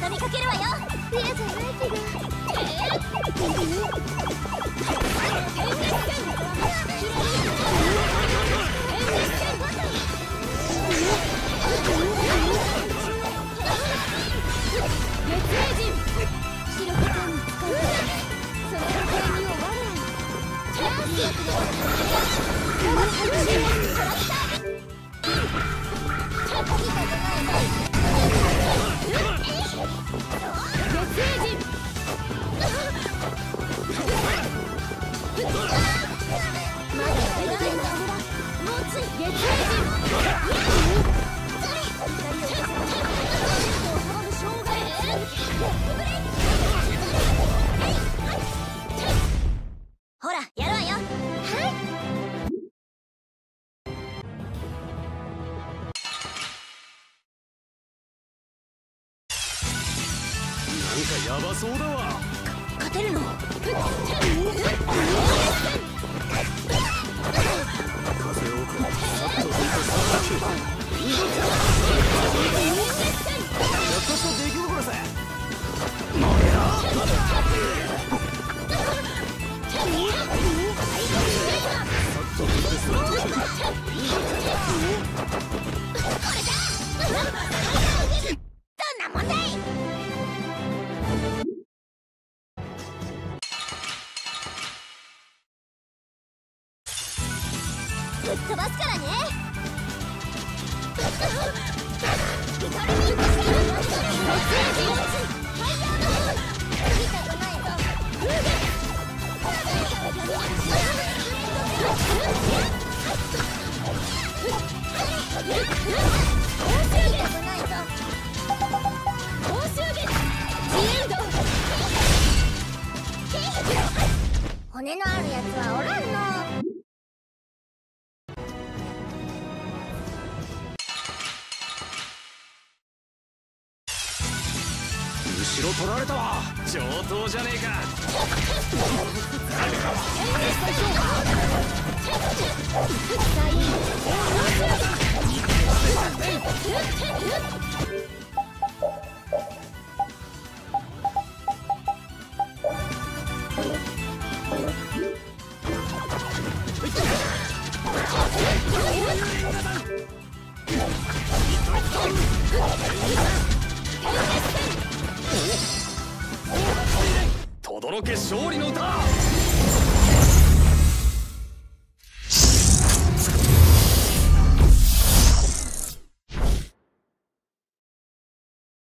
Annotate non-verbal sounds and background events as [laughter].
けるわよ嫌じゃないけどほかヤバそうだわ。勝てるの？ぶっ飛ばすからね。骨のあるやつはおらんの後ろ取られたわ。上等じゃねえか [laughs] 轟け勝利の歌